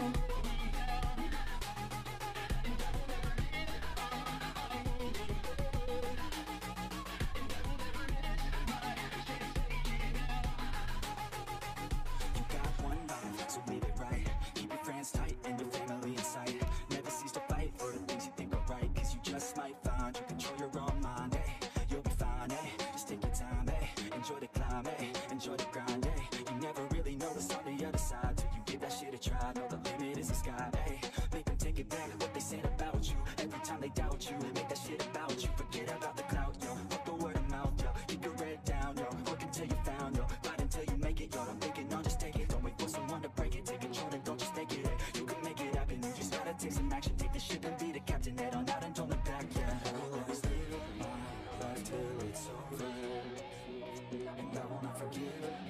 Okay. Take some action Take the ship and be the captain. Head on out and don't look back, yeah. I will always live my life till it's over. And I will not forgive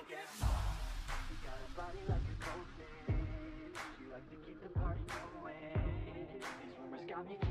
it, These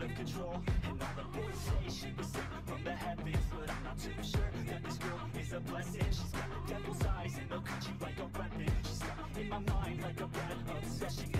out of control. And all the boys say she was sent from the heavens But I'm not too sure that this girl is a blessing. She's got devil's eyes and they'll cut you like a weapon. She's got in my mind like a bad obsession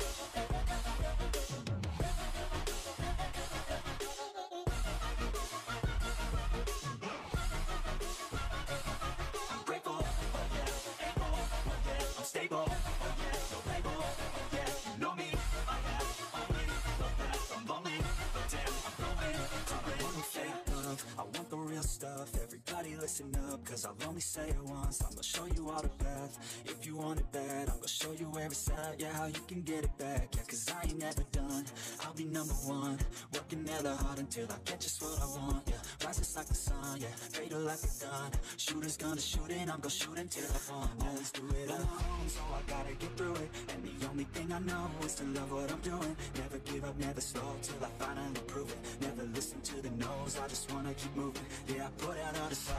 Listen up, cause I'll only say it once. I'm gonna show you all the path. If you want it bad, I'm gonna show you where it's at. Yeah, how you can get it back. Yeah, cause I ain't never done. I'll be number one. Working hella hard until I get just what I want. Yeah, rises like the sun. Yeah, fatal like a gun. Shooters gonna shoot and I'm gonna shoot until I fall. Always do it alone, so I gotta get through it. And the only thing I know is to love what I'm doing. Never give up, never slow till I finally prove it. Never listen to the no's, I just wanna keep moving. Yeah, I put out all this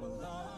I'm alone,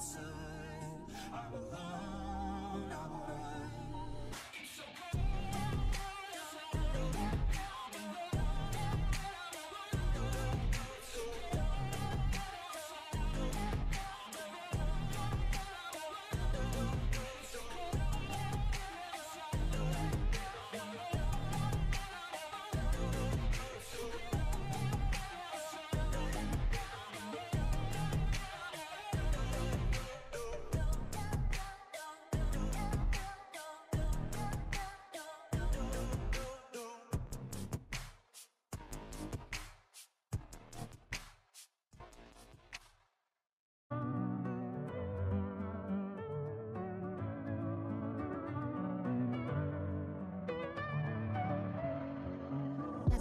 outside. I'm alone,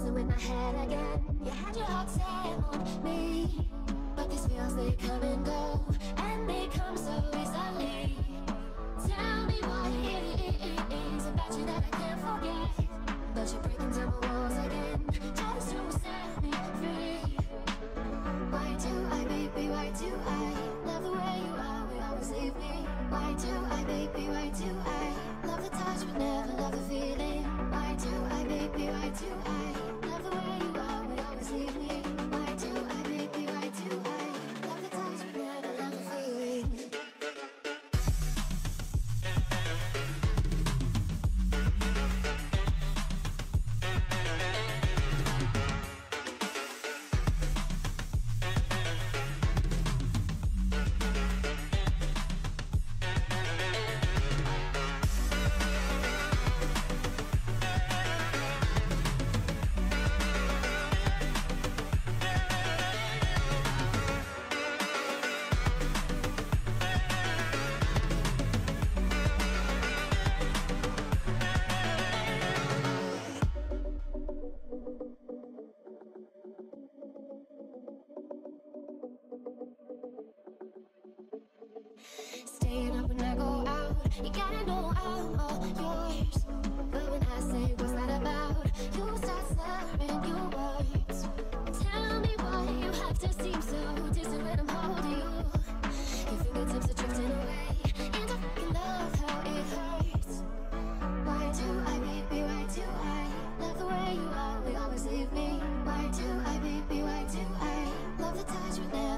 buzzing with my head again You had your heart set on me. But these feels, they come and go And they come so easily. Tell me what it is about you that I can't forget. I go out. You gotta know I'm all yours. But when I say what's that about, you start slurring your words. Tell me why you have to seem so distant when I'm holding you. Your fingertips are drifting away, and I love how it hurts. Why do I, baby? Why do I love the way you always leave me. Why do I, baby? Why do I love the touch with? Them?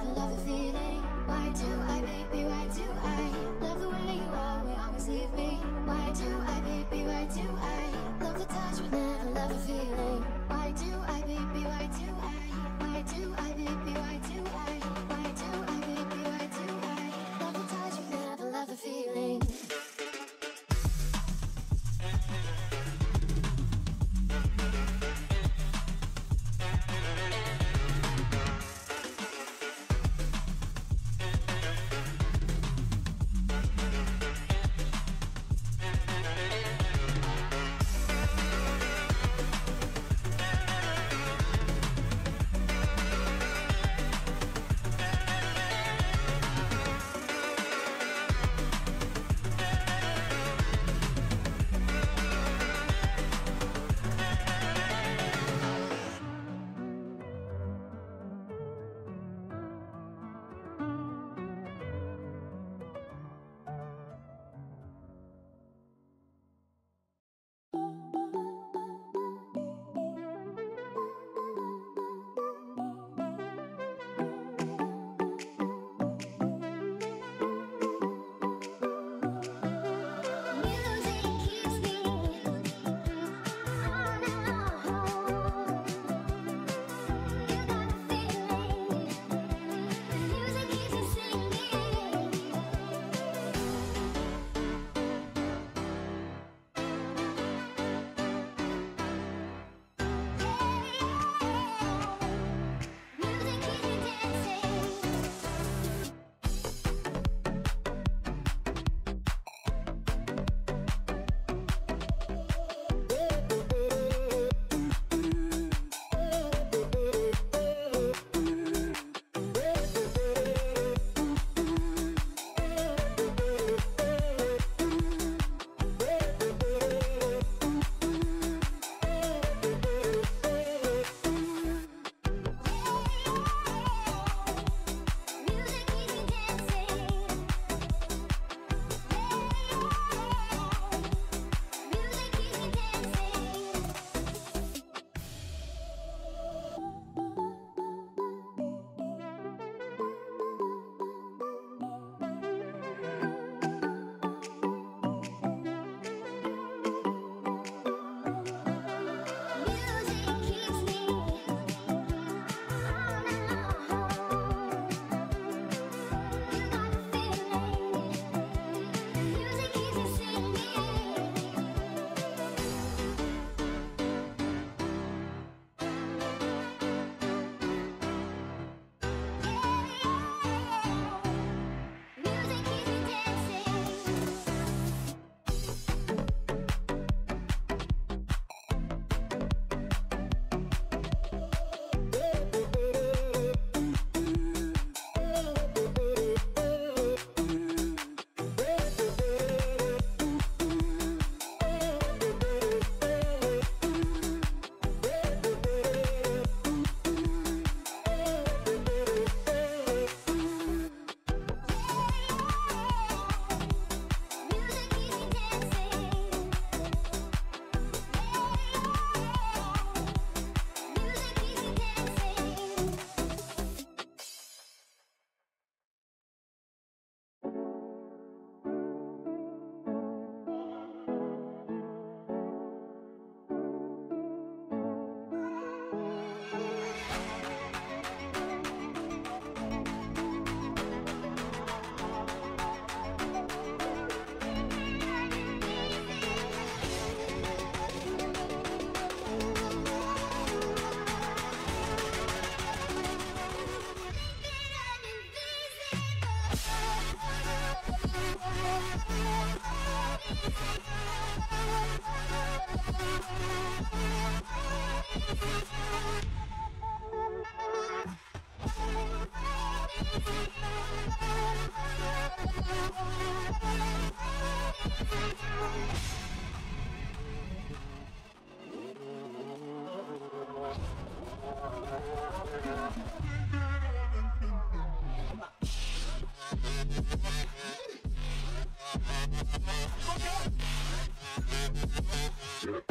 Yeah.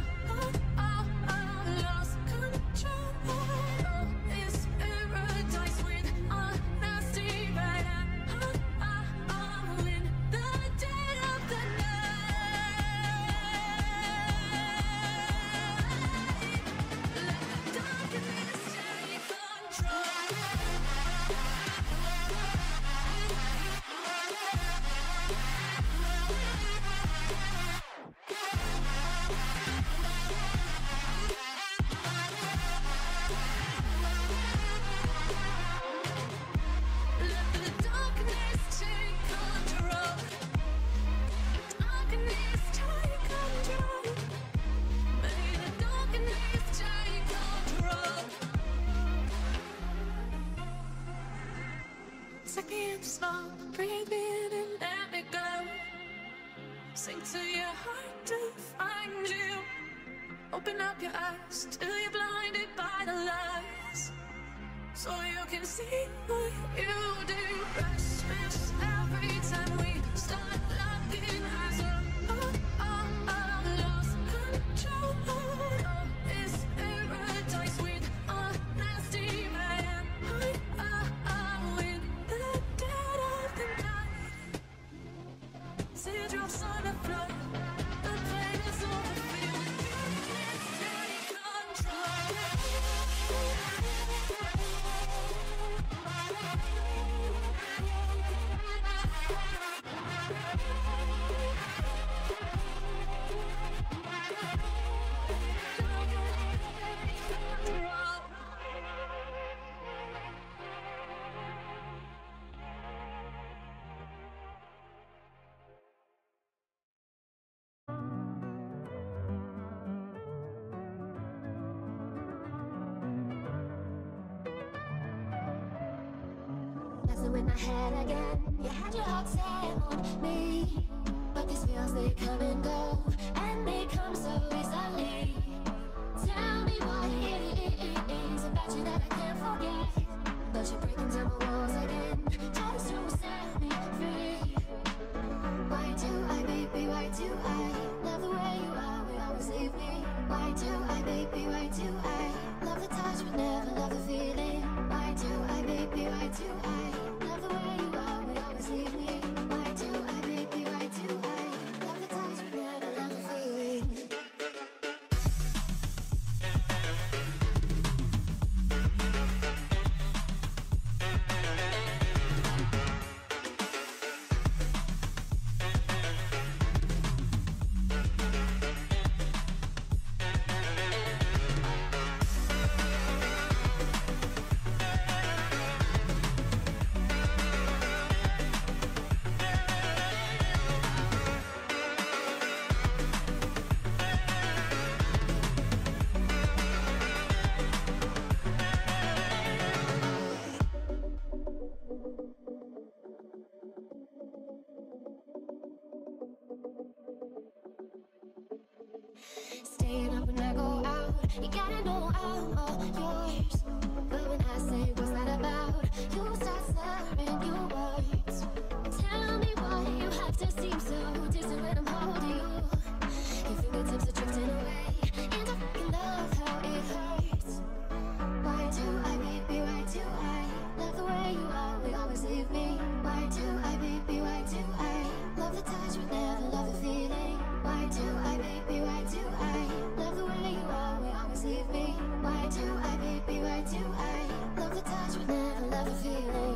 Trump. your eyes till you're blinded by the lies, so you can see what you in my head again. You had your heart set on me But these feels, they come and go And they come so easily. Tell me what it is about you that I can't forget. But you're breaking down my walls again. Just to set me free. Why do I, baby, why do I Love the way you are, will always leave me? Why do I, baby, why do I Love the touch, but never love the feeling? Why do I, baby, why do I You gotta know I'm all yours. feel